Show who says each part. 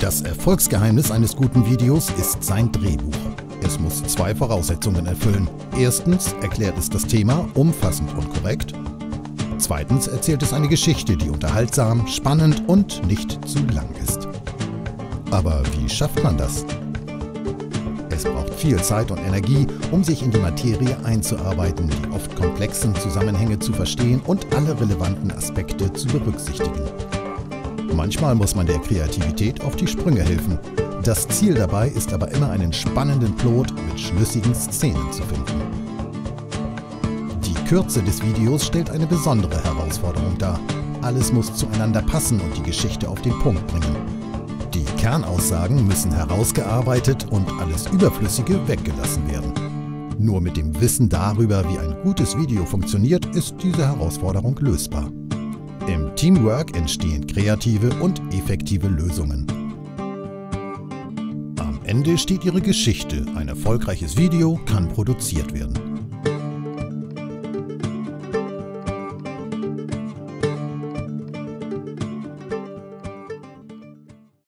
Speaker 1: Das Erfolgsgeheimnis eines guten Videos ist sein Drehbuch. Es muss zwei Voraussetzungen erfüllen. Erstens erklärt es das Thema umfassend und korrekt. Zweitens erzählt es eine Geschichte, die unterhaltsam, spannend und nicht zu lang ist. Aber wie schafft man das? Es braucht viel Zeit und Energie, um sich in die Materie einzuarbeiten, die oft komplexen Zusammenhänge zu verstehen und alle relevanten Aspekte zu berücksichtigen. Manchmal muss man der Kreativität auf die Sprünge helfen. Das Ziel dabei ist aber immer einen spannenden Plot mit schlüssigen Szenen zu finden. Die Kürze des Videos stellt eine besondere Herausforderung dar. Alles muss zueinander passen und die Geschichte auf den Punkt bringen. Die Kernaussagen müssen herausgearbeitet und alles Überflüssige weggelassen werden. Nur mit dem Wissen darüber, wie ein gutes Video funktioniert, ist diese Herausforderung lösbar. Teamwork entstehen kreative und effektive Lösungen. Am Ende steht Ihre Geschichte. Ein erfolgreiches Video kann produziert werden.